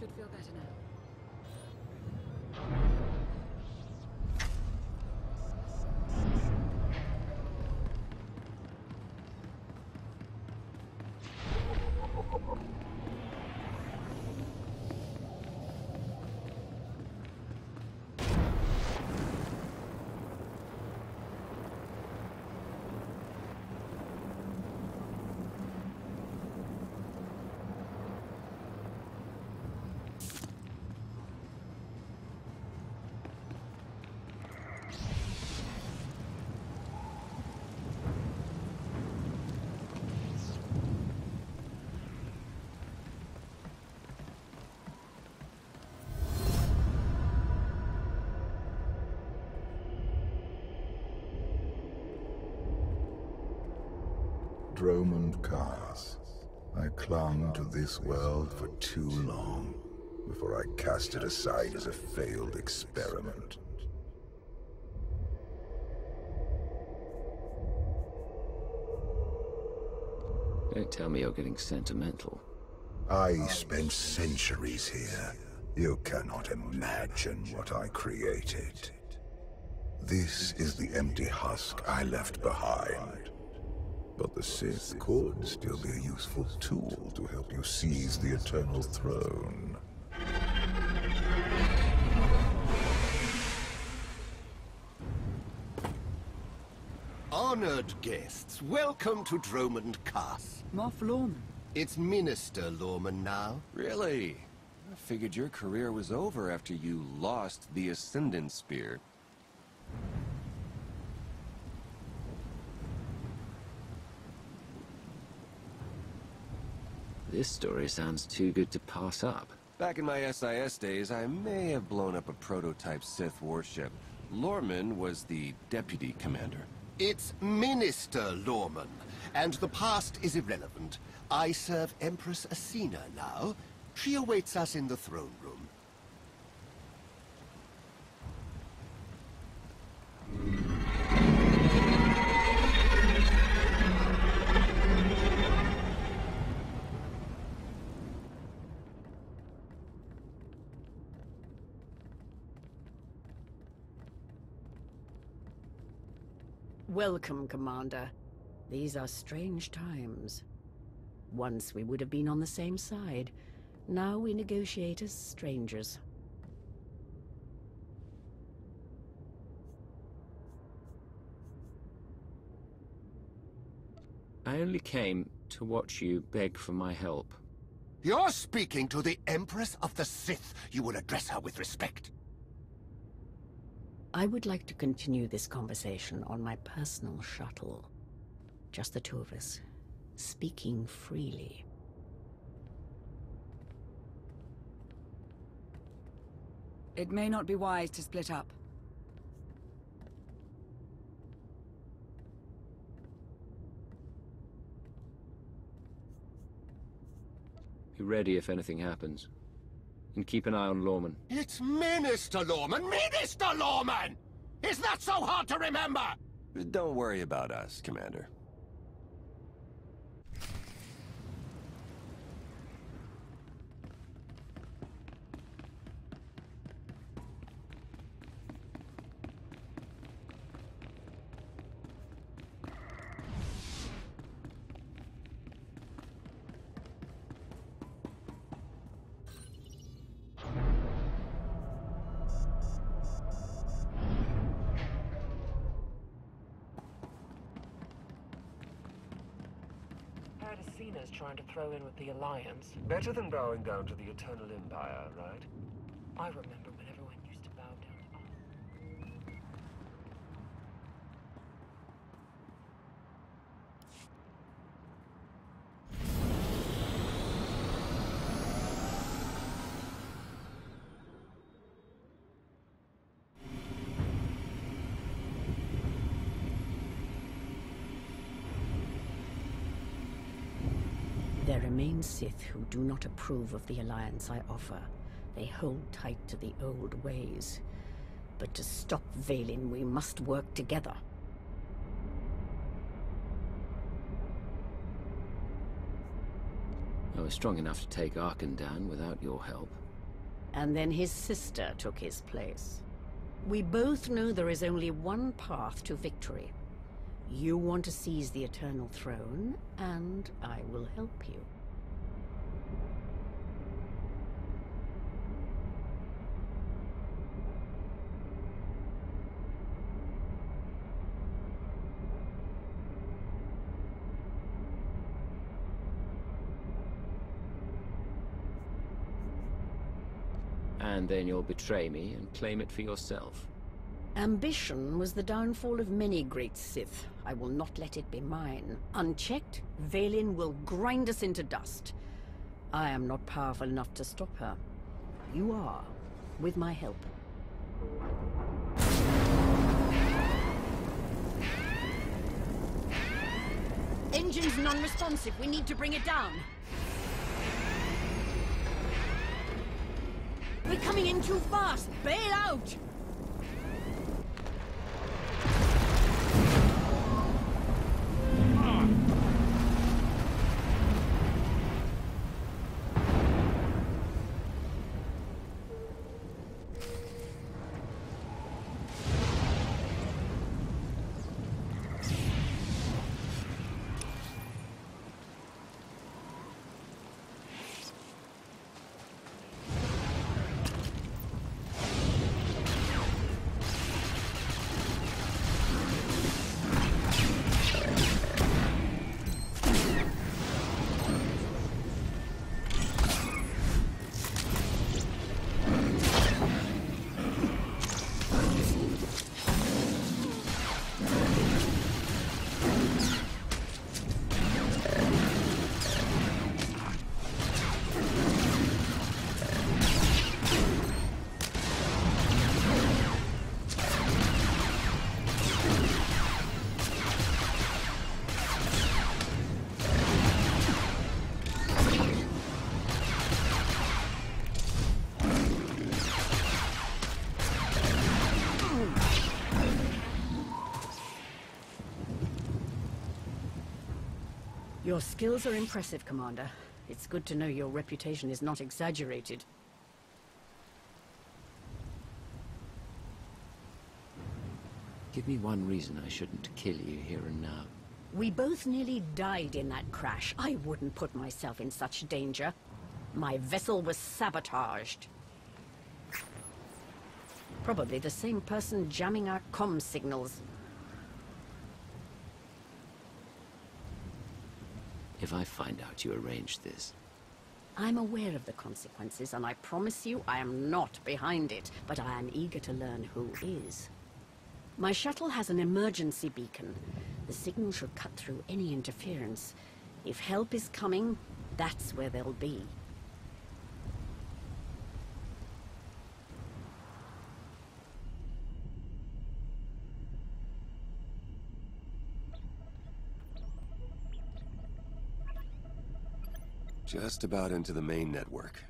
Should feel better now. Dromund Kaas. I clung to this world for too long before I cast it aside as a failed experiment. Don't tell me you're getting sentimental. I spent centuries here. You cannot imagine what I created. This is the empty husk I left behind. But the Sith could still be a useful tool to help you seize the Eternal Throne. Honored guests, welcome to Dromund Kaas. Moff Lorman. It's Minister Lorman now. Really? I figured your career was over after you lost the Ascendant Spear. This story sounds too good to pass up. Back in my SIS days, I may have blown up a prototype Sith warship. Lorman was the deputy commander. It's Minister Lorman, and the past is irrelevant. I serve Empress Acina now. She awaits us in the throne room. Welcome, Commander. These are strange times. Once we would have been on the same side. Now we negotiate as strangers. I only came to watch you beg for my help. You're speaking to the Empress of the Sith. You will address her with respect. I would like to continue this conversation on my personal shuttle. Just the two of us, speaking freely. It may not be wise to split up. Be ready if anything happens. And keep an eye on Lorman. It's Minister Lorman! Minister Lorman! Is that so hard to remember? Don't worry about us, Commander. Heard Acina's trying to throw in with the Alliance. Better than bowing down to the Eternal Empire, right? I remember Sith who do not approve of the alliance I offer. They hold tight to the old ways. But to stop Vaylin, we must work together. I was strong enough to take Arcann down without your help. And then his sister took his place. We both know there is only one path to victory. You want to seize the Eternal Throne, and I will help you. And then you'll betray me and claim it for yourself. Ambition was the downfall of many great Sith. I will not let it be mine. Unchecked, Vaylin will grind us into dust. I am not powerful enough to stop her. You are, with my help. Engine's non-responsive. We need to bring it down. We're coming in too fast. Bail out! Your skills are impressive, Commander. It's good to know your reputation is not exaggerated. Give me one reason I shouldn't kill you here and now. We both nearly died in that crash. I wouldn't put myself in such danger. My vessel was sabotaged. Probably the same person jamming our comm signals. If I find out you arranged this, I'm aware of the consequences, and I promise you I am not behind it, but I am eager to learn who is. My shuttle has an emergency beacon. The signal should cut through any interference. If help is coming, that's where they'll be. Just about into the main network.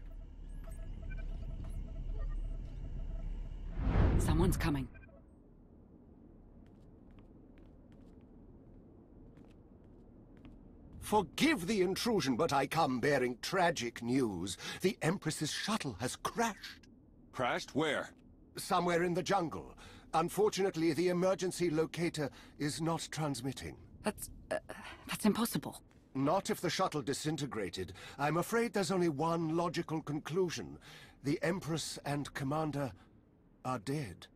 Someone's coming. Forgive the intrusion, but I come bearing tragic news. The Empress's shuttle has crashed. Crashed? Where? Somewhere in the jungle. Unfortunately, the emergency locator is not transmitting. That's... Uh, that's impossible. Not if the shuttle disintegrated. I'm afraid there's only one logical conclusion. The Empress and Commander are dead.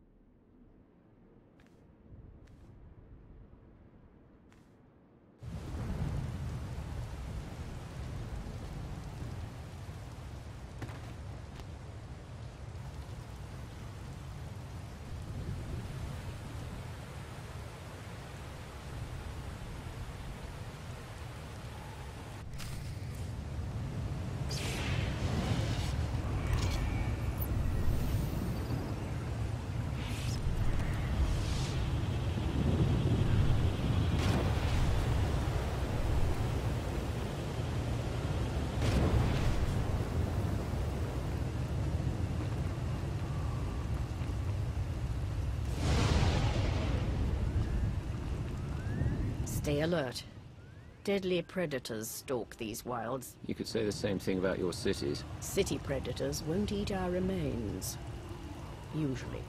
Stay alert. Deadly predators stalk these wilds. You could say the same thing about your cities. City predators won't eat our remains. Usually.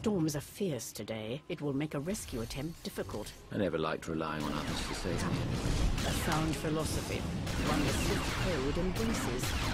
Storms are fierce today. It will make a rescue attempt difficult. I never liked relying on others to save me. A sound philosophy. One the Sith Code embraces.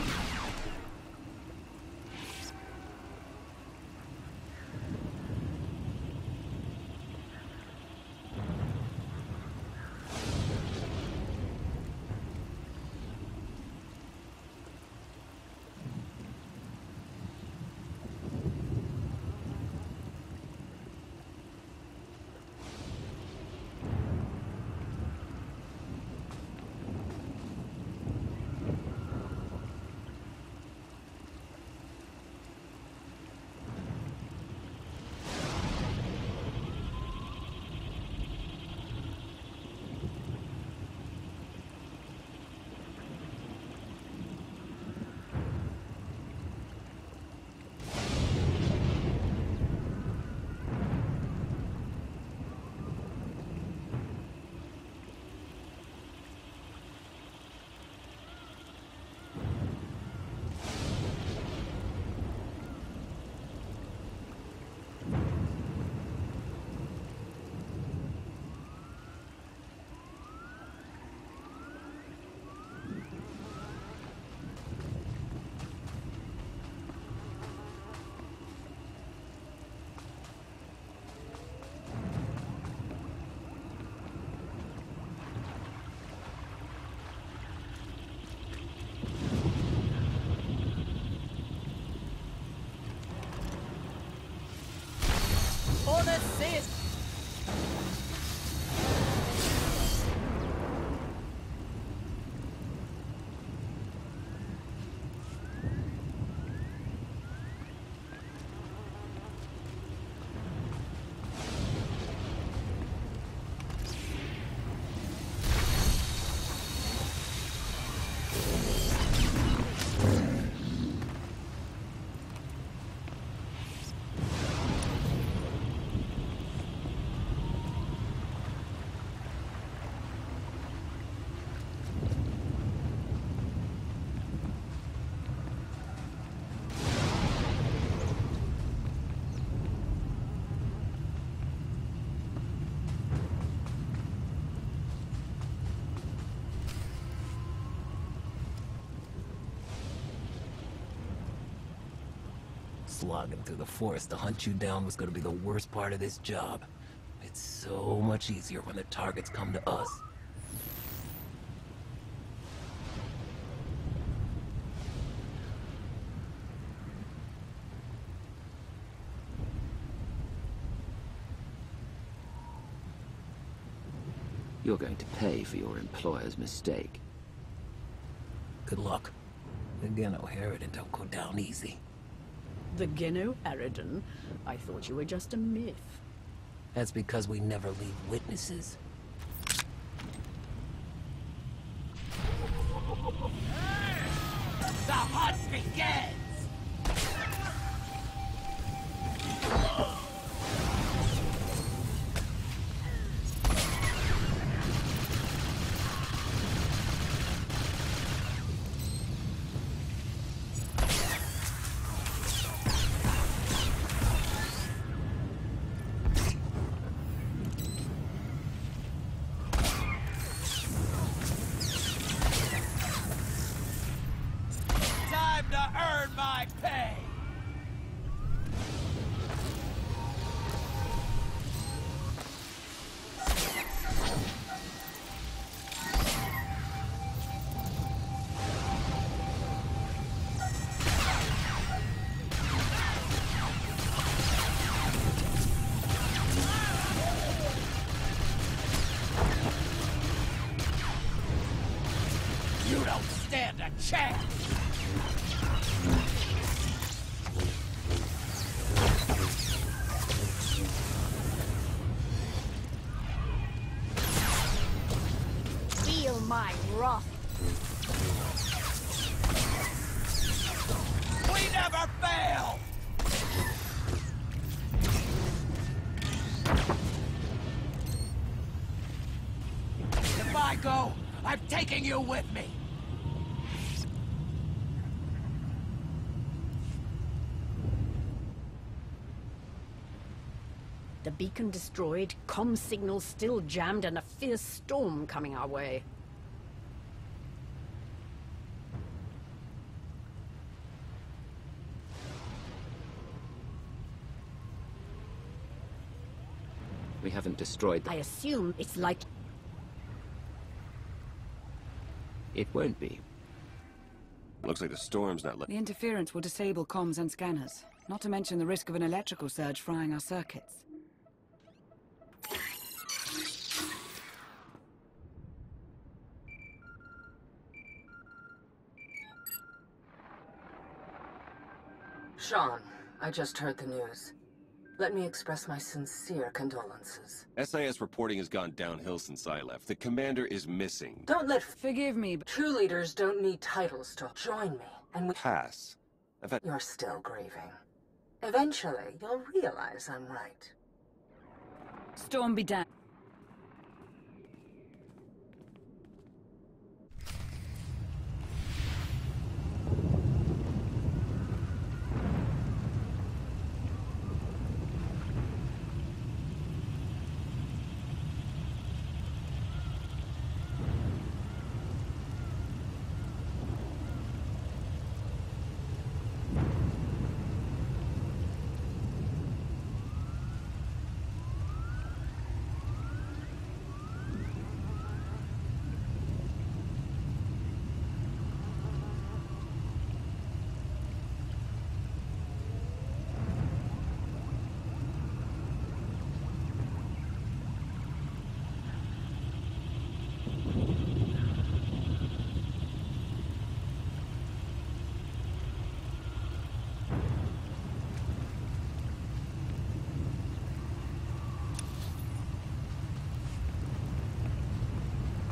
Slogging through the forest to hunt you down was gonna be the worst part of this job. It's so much easier when the targets come to us. You're going to pay for your employer's mistake. Good luck. Again, O'Haradan don't go down easy. The Geno Eridan? I thought you were just a myth. That's because we never leave witnesses. The hunt begins! A! Feel my wrath. We never fail! If I go, I'm taking you with me! The beacon destroyed, comm signals still jammed, and a fierce storm coming our way. We haven't destroyed I assume it's like It won't be. Looks like the storm's not letting. The interference will disable comms and scanners. Not to mention the risk of an electrical surge frying our circuits. Shan, I just heard the news. Let me express my sincere condolences. SIS reporting has gone downhill since I left. The commander is missing. Don't let Forgive me, but true leaders don't need titles to join me, and we... Pass. I've. You're still grieving. Eventually, you'll realize I'm right. storm be damned.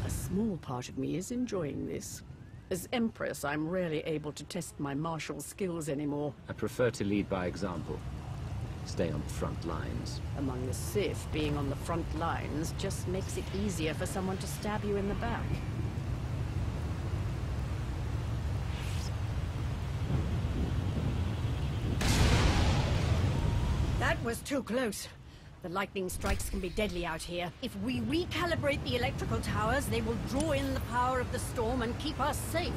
a small part of me is enjoying this. As Empress, I'm rarely able to test my martial skills anymore. I prefer to lead by example. Stay on the front lines. Among the Sith, being on the front lines just makes it easier for someone to stab you in the back. That was too close. The lightning strikes can be deadly out here. If we recalibrate the electrical towers, they will draw in the power of the storm and keep us safe.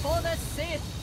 For the Sith!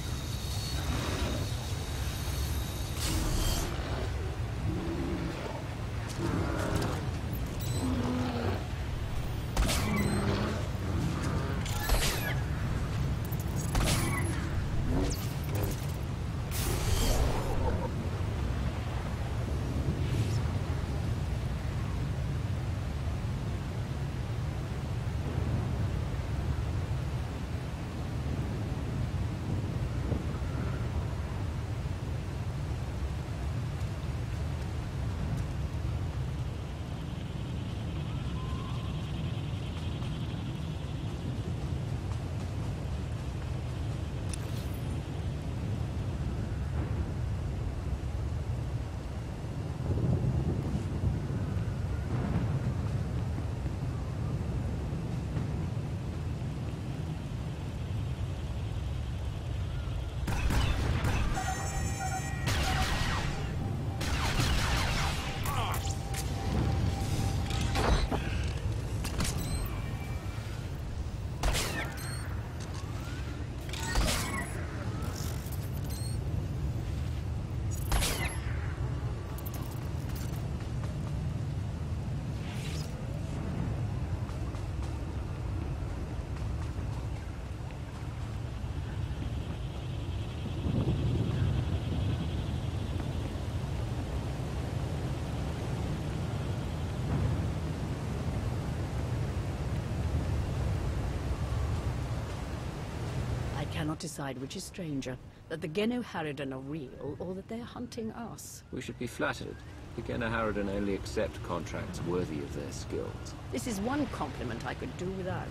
Cannot decide which is stranger, that the GenoHaradan are real, or that they're hunting us. We should be flattered. The GenoHaradan only accept contracts worthy of their skills. This is one compliment I could do without.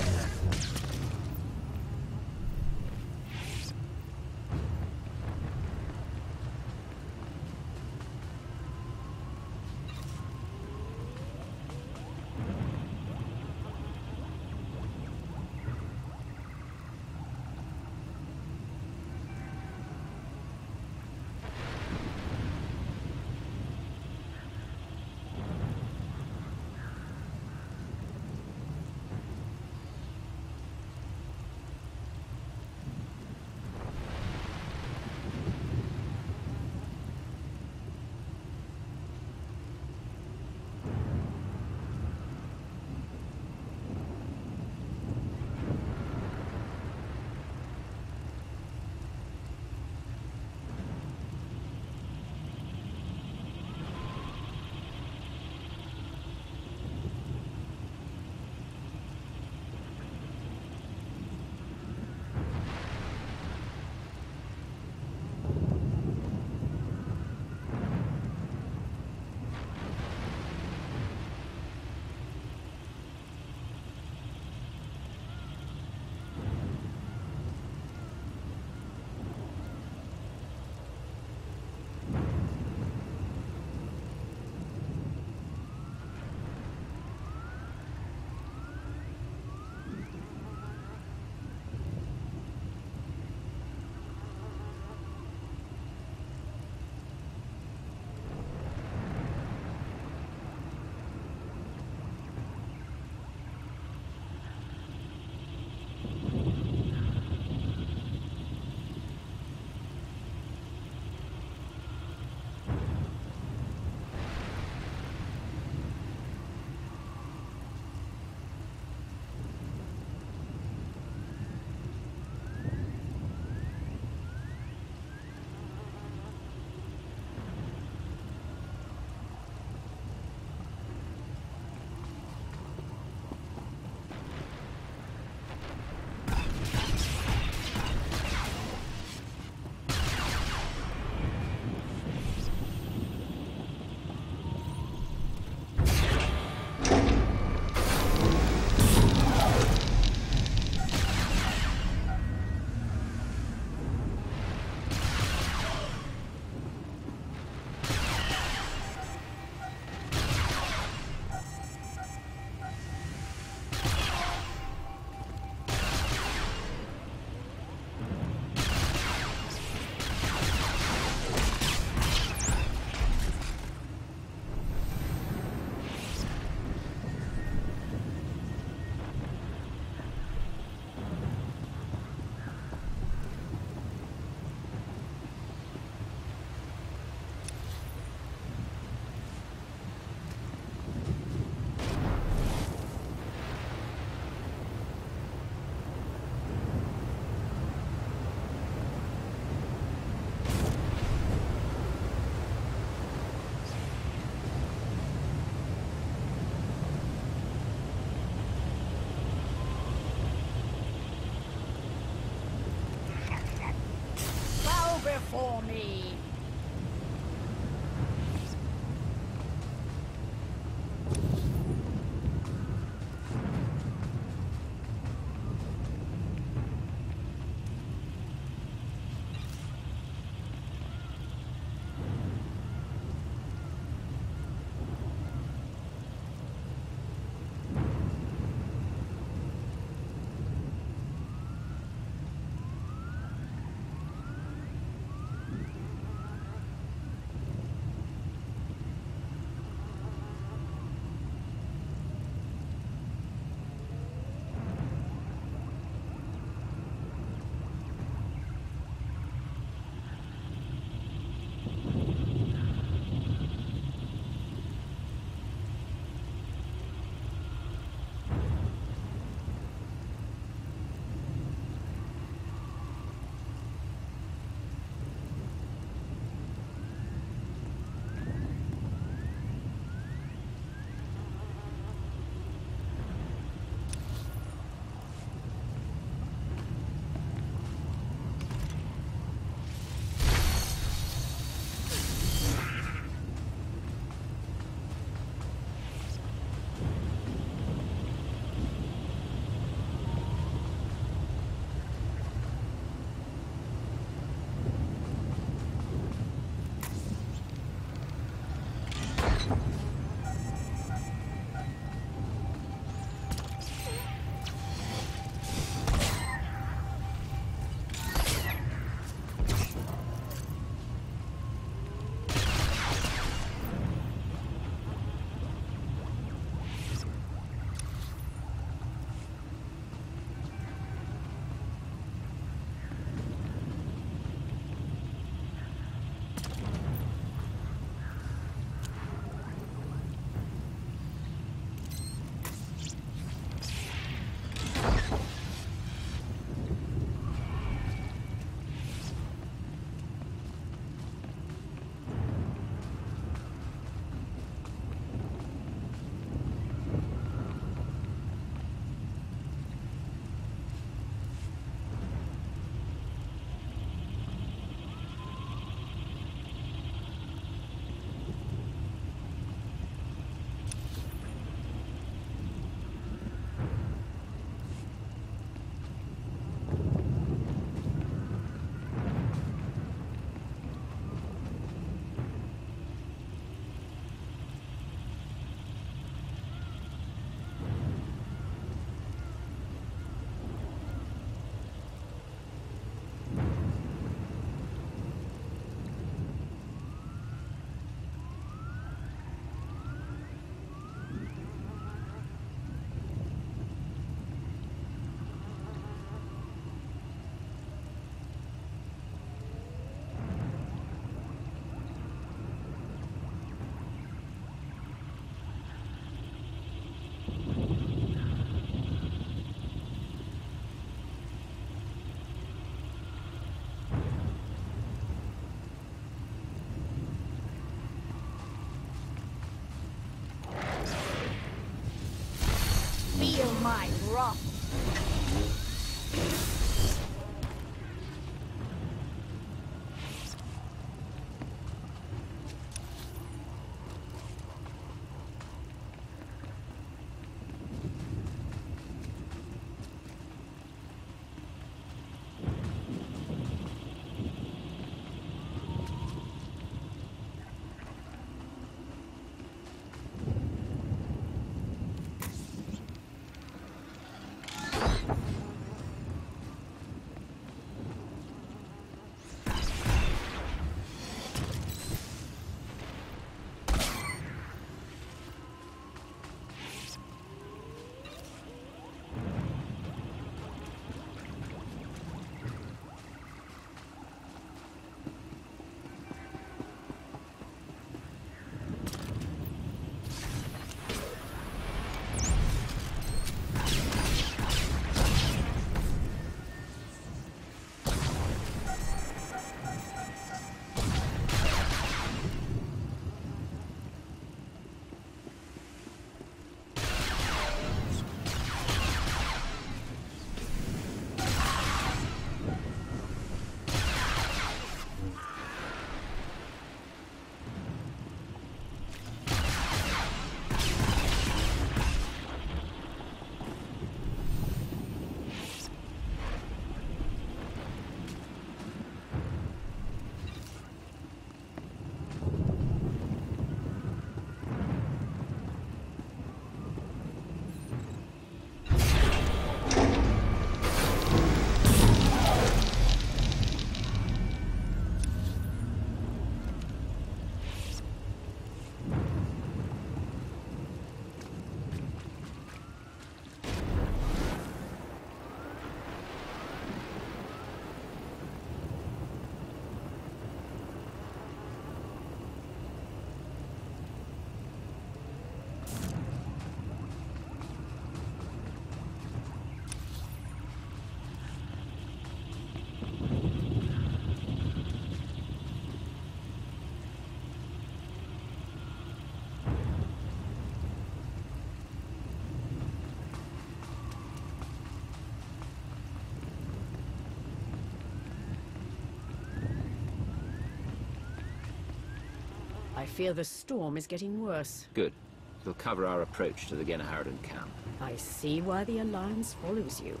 I fear the storm is getting worse. Good. It'll cover our approach to the GenoHaradan camp. I see why the Alliance follows you.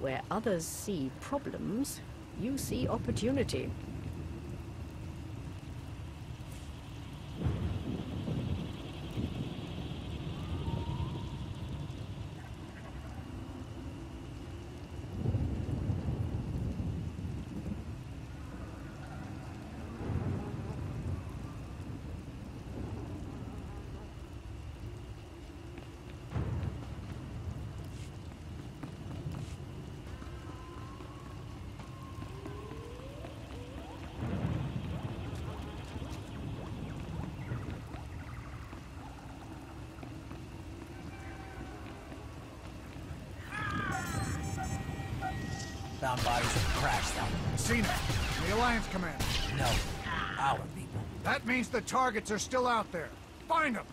Where others see problems, you see opportunity. Found bodies of the crash zone. Seen it. The Alliance Commander. No, our people. That means the targets are still out there. Find them!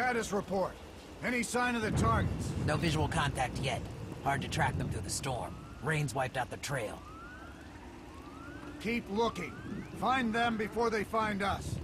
Status report. Any sign of the targets? No visual contact yet. Hard to track them through the storm. Rain's wiped out the trail. Keep looking. Find them before they find us.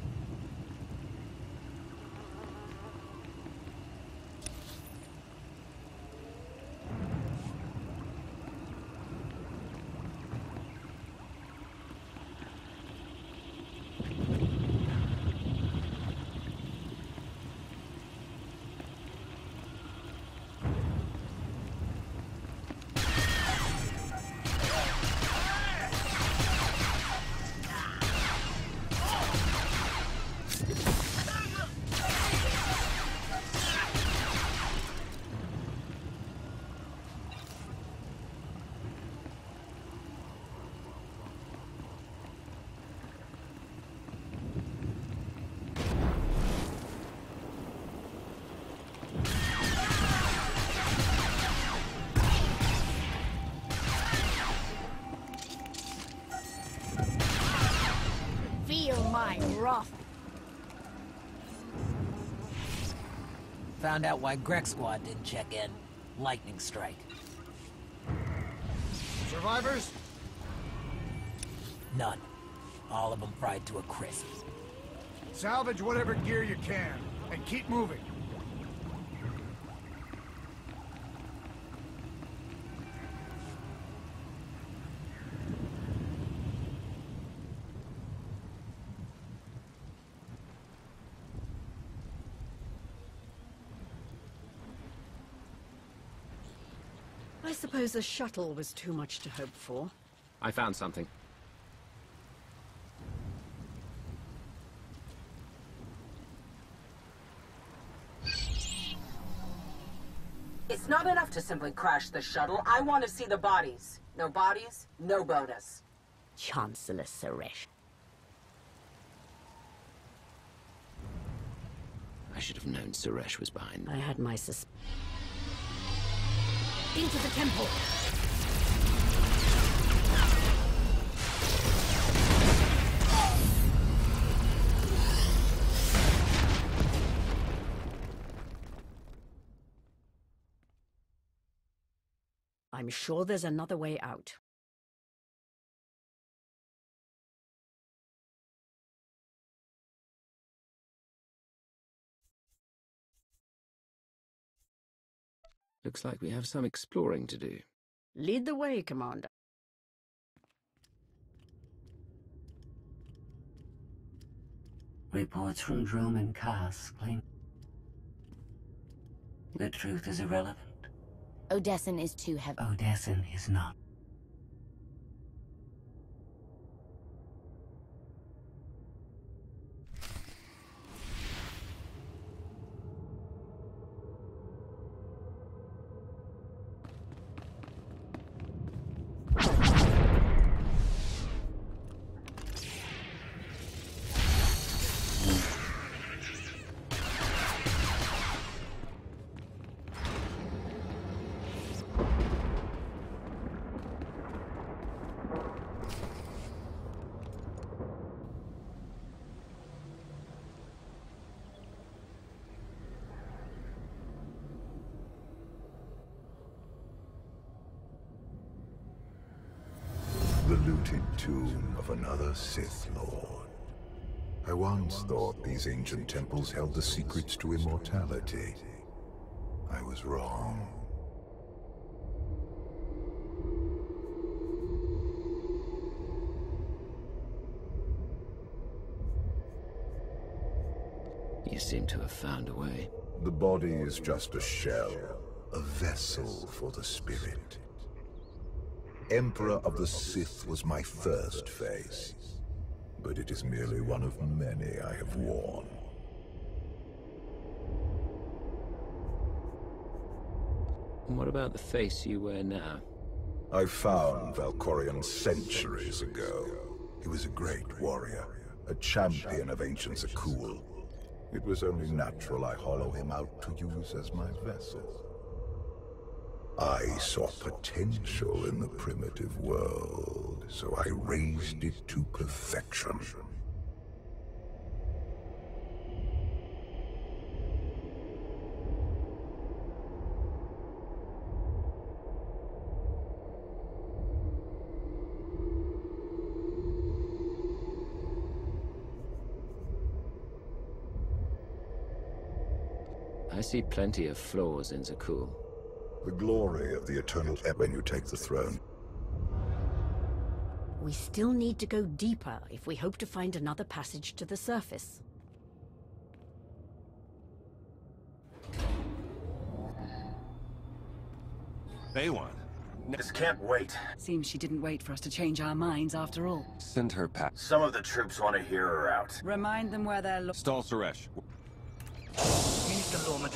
Found out why Grek Squad didn't check in. Lightning strike. Survivors? None. All of them fried to a crisp. Salvage whatever gear you can, and keep moving. I suppose the shuttle was too much to hope for. I found something. It's not enough to simply crash the shuttle. I want to see the bodies. No bodies, no bonus. Chancellor Suresh. I should have known Suresh was behind. I had my sus... Into the temple! I'm sure there's another way out. Looks like we have some exploring to do. Lead the way, Commander. Reports from Dromund Kaas claim the truth is irrelevant. Odessen is too heavy. Odessen is not. Tomb of another Sith Lord. I once thought these ancient temples held the secrets to immortality. I was wrong. You seem to have found a way. The body is just a shell, a vessel for the spirit. Emperor of the Sith was my first face, but it is merely one of many I have worn. And what about the face you wear now? I found Valkorion centuries ago. He was a great warrior, a champion of ancient Zakuul. It was only natural I hollow him out to use as my vessel. I saw potential in the primitive world, so I raised it to perfection. I see plenty of flaws in Zakuul. The glory of the Eternal Ebb when you take the throne. We still need to go deeper if we hope to find another passage to the surface. Baywan. This can't wait. Seems she didn't wait for us to change our minds after all. Send her back. Some of the troops want to hear her out. Remind them where they're lo- Stall Suresh. Minister Lorman.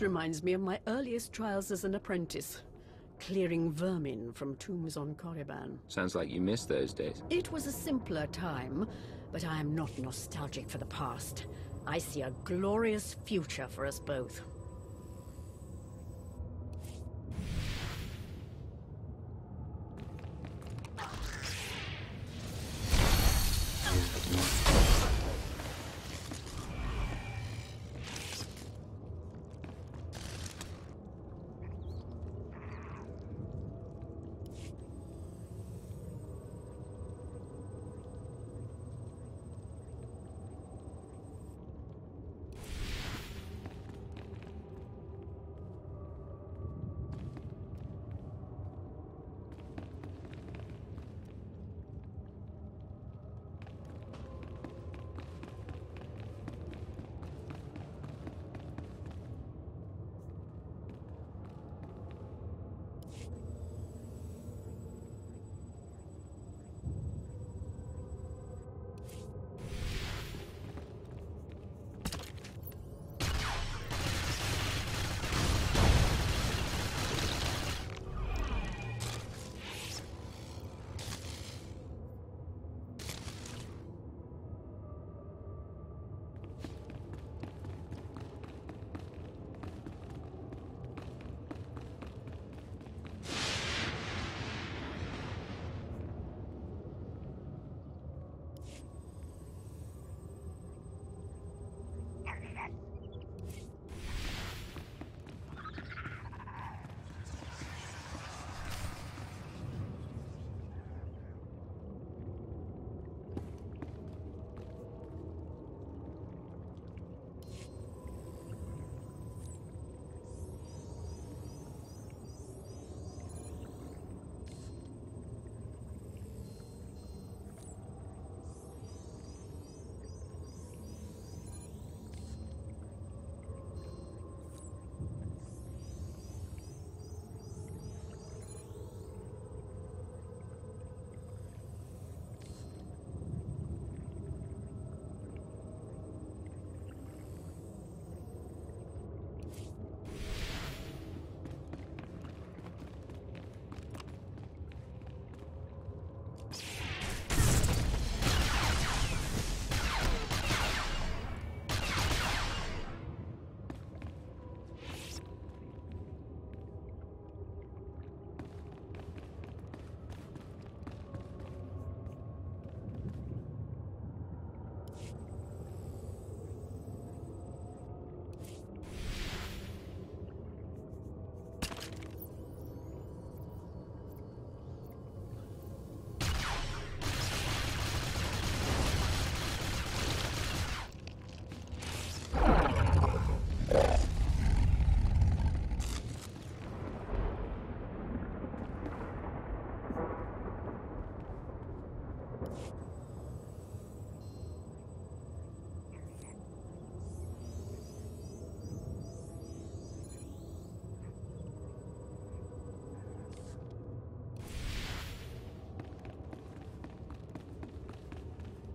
This reminds me of my earliest trials as an apprentice. Clearing vermin from tombs on Korriban. Sounds like you missed those days. It was a simpler time, but I am not nostalgic for the past. I see a glorious future for us both.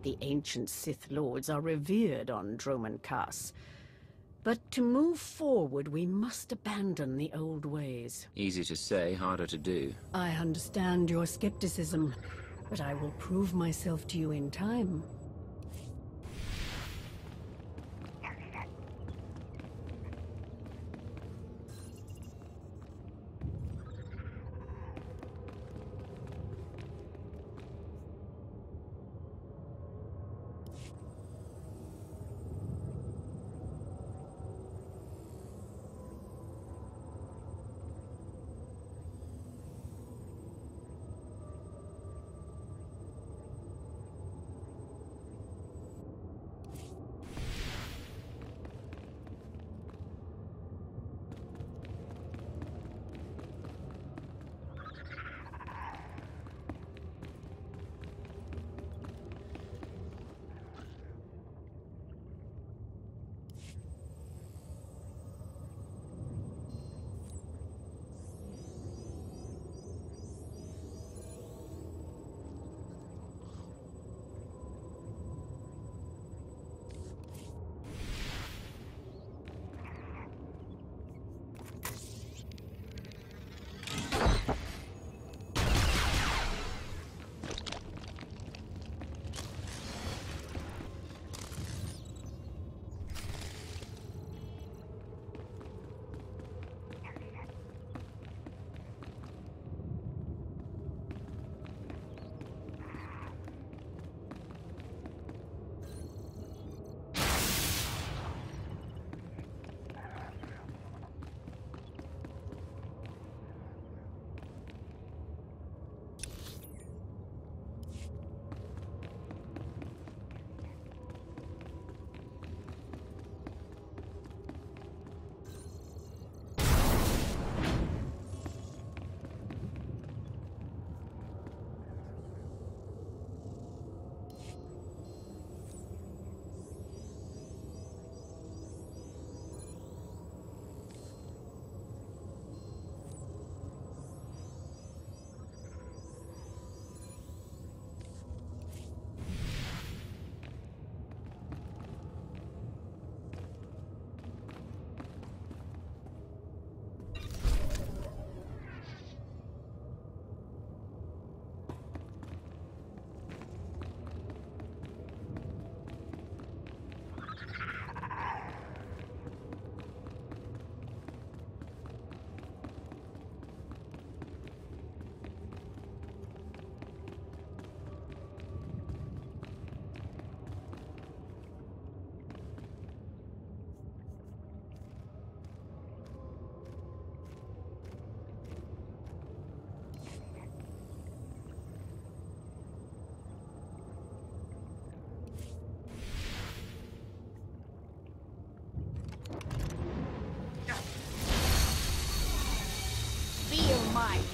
The ancient Sith Lords are revered on Dromund Kaas. But to move forward, we must abandon the old ways. Easy to say, harder to do. I understand your skepticism, but I will prove myself to you in time.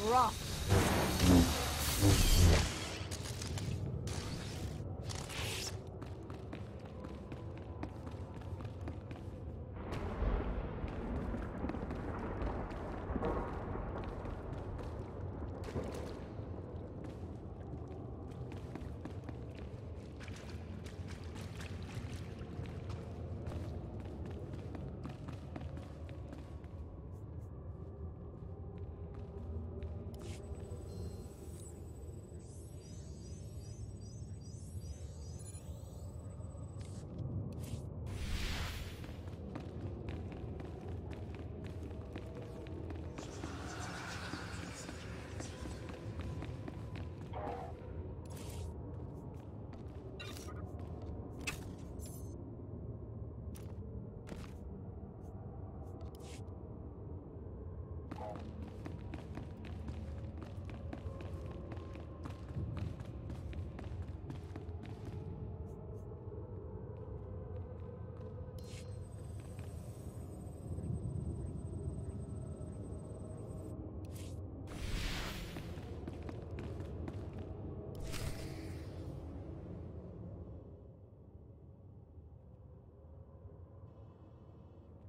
rock.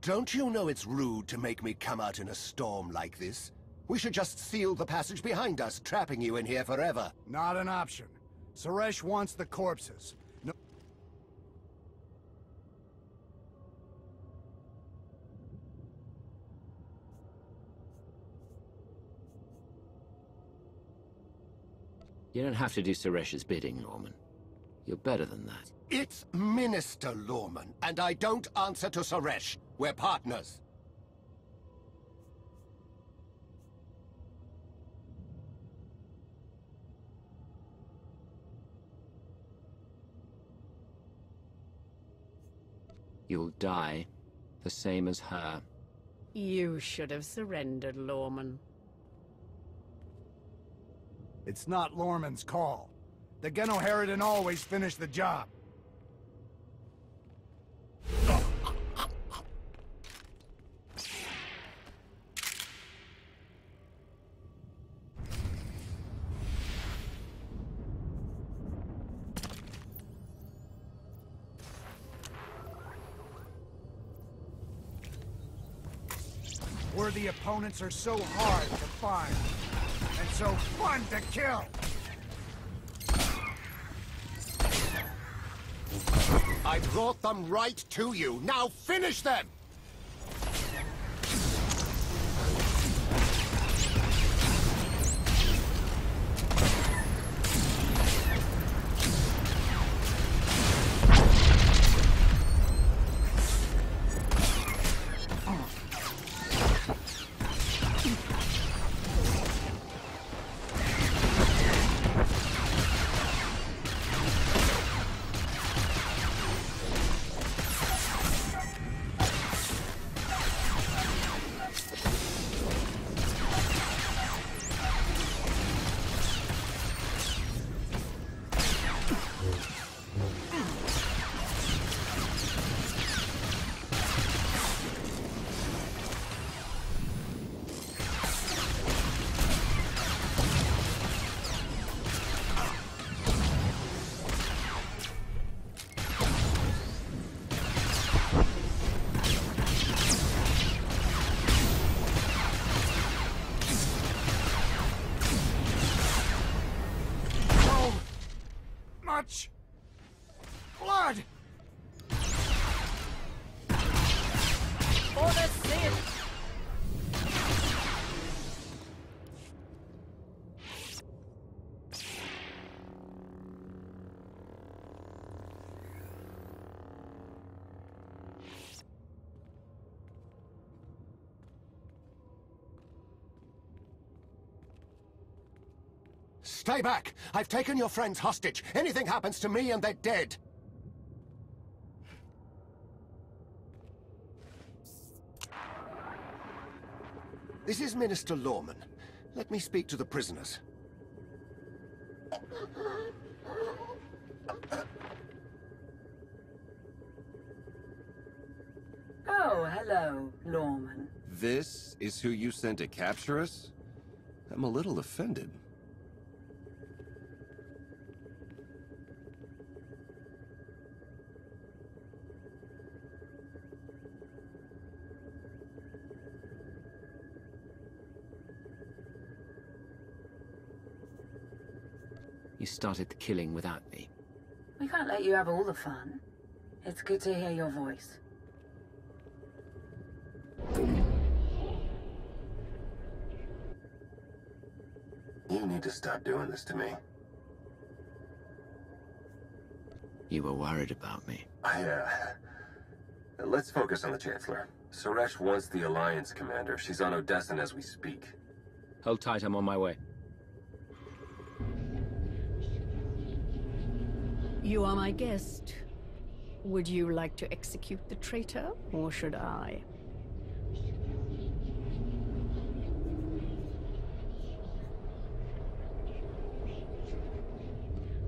Don't you know it's rude to make me come out in a storm like this? We should just seal the passage behind us, trapping you in here forever. Not an option. Suresh wants the corpses. No You don't have to do Suresh's bidding, Norman. You're better than that. It's Minister Lorman, and I don't answer to Suresh. We're partners. You'll die, the same as her. You should have surrendered, Lorman. It's not Lorman's call. The GenoHaradan always finish the job. Opponents are so hard to find, and so fun to kill! I brought them right to you. Now finish them! Stay back! I've taken your friends hostage. Anything happens to me and they're dead. This is Minister Lorman. Let me speak to the prisoners. Oh, hello, Lorman. This is who you sent to capture us? I'm a little offended. You started the killing without me. We can't let you have all the fun. It's good to hear your voice. You need to stop doing this to me. You were worried about me. I, uh... Let's focus on the Chancellor. Suresh wants the Alliance commander. She's on Odessen as we speak. Hold tight, I'm on my way. You are my guest. Would you like to execute the traitor, or should I?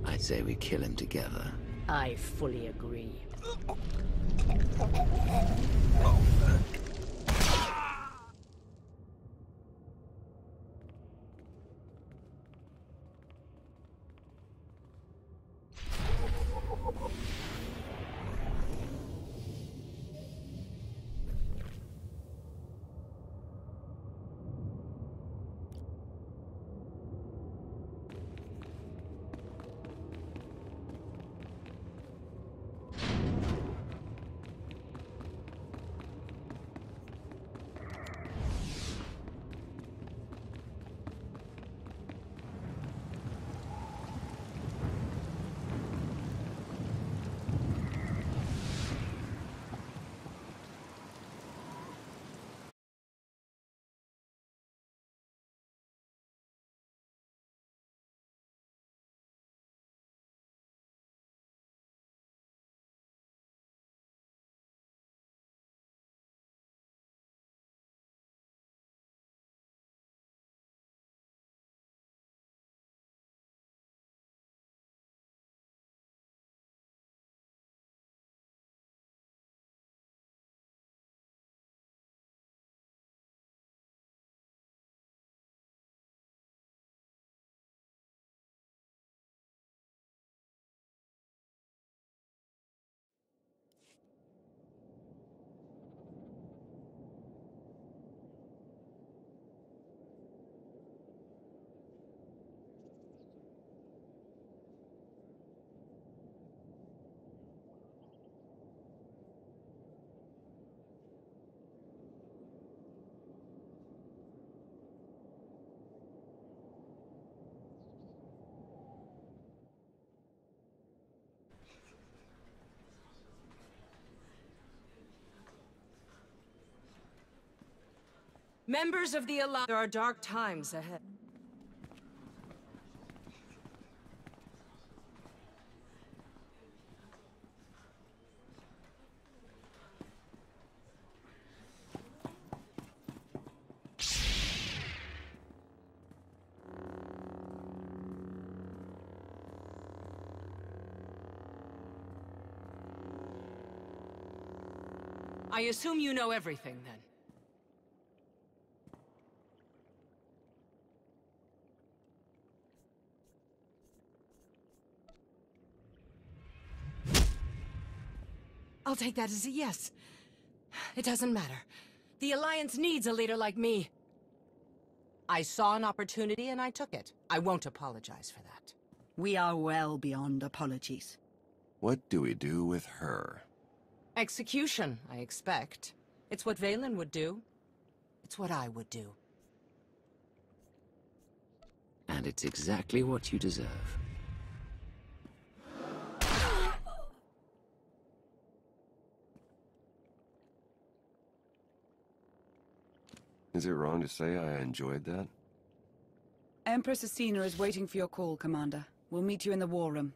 I'd say we kill him together. I fully agree. Oh. Members of the Alliance, there are dark times ahead. I assume you know everything, then. I'll take that as a yes. It doesn't matter. The Alliance needs a leader like me. I saw an opportunity and I took it. I won't apologize for that. We are well beyond apologies. What do we do with her? Execution, I expect. It's what Vaylin would do. It's what I would do. And it's exactly what you deserve. Is it wrong to say I enjoyed that? Empress Acina is waiting for your call, Commander. We'll meet you in the war room.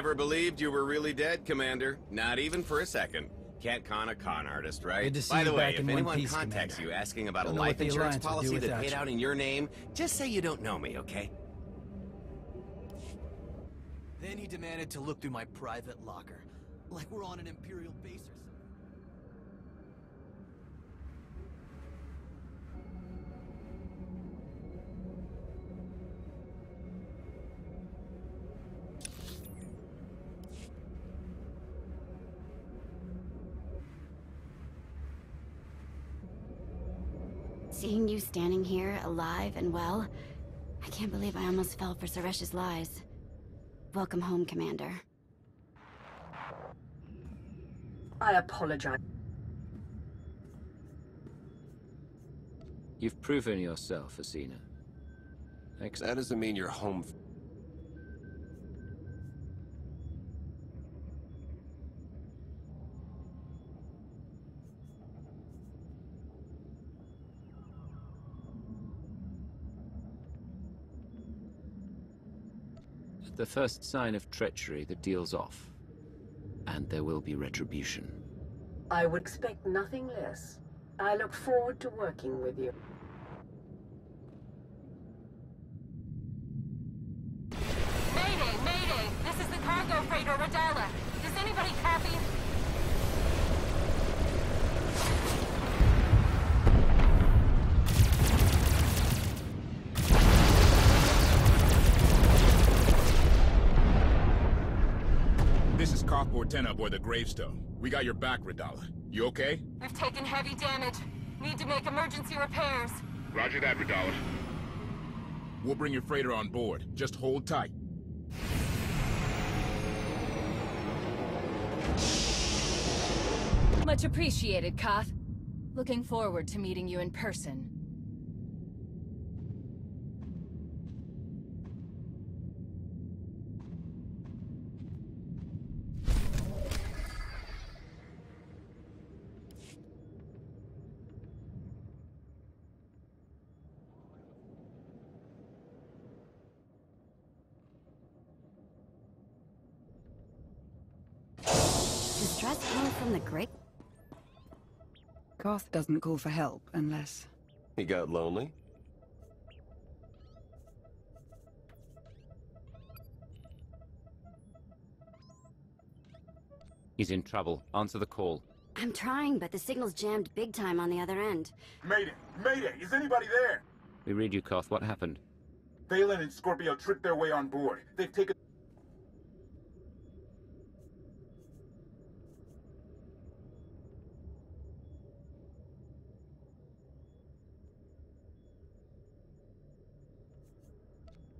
Never believed you were really dead, Commander. Not even for a second. Can't con a con artist, right? Good to see By the you way, back if in one anyone piece, contacts Commander. you asking about Don't a life insurance Alliance would do policy that without paid you. out in your name, just say you don't know me, okay? Then he demanded to look through my private locker. Like we're on an Imperial base or you standing here, alive and well, I can't believe I almost fell for Suresh's lies. Welcome home, Commander. I apologize. You've proven yourself, Acina. Ex That doesn't mean you're home. The first sign of treachery, that deal's off. And there will be retribution. I would expect nothing less. I look forward to working with you. This is Koth Vortena aboard the Gravestone. We got your back, Radala. You okay? We've taken heavy damage. Need to make emergency repairs. Roger that, Radala. We'll bring your freighter on board. Just hold tight. Much appreciated, Koth. Looking forward to meeting you in person. Koth doesn't call for help unless... He got lonely? He's in trouble. Answer the call. I'm trying, but the signal's jammed big time on the other end. Mayday! Mayday! Is anybody there? We read you, Koth. What happened? Vaylin and Scorpio tricked their way on board. They've taken...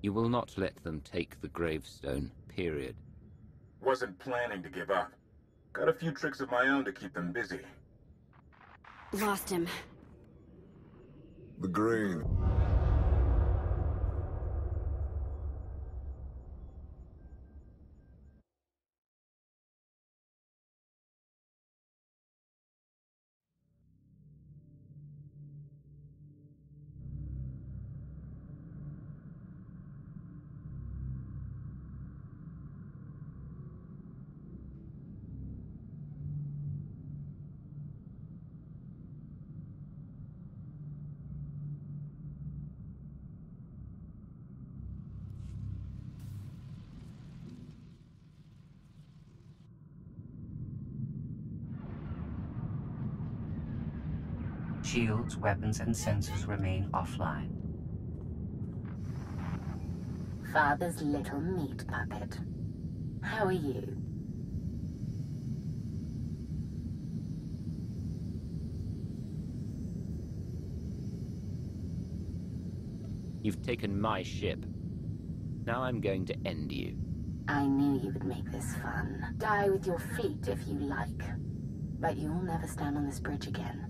You will not let them take the gravestone, period. Wasn't planning to give up. Got a few tricks of my own to keep them busy. Lost him. The grain. Shields, weapons, and sensors remain offline. Father's little meat puppet. How are you? You've taken my ship. Now I'm going to end you. I knew you would make this fun. Die with your fleet if you like. But you'll never stand on this bridge again.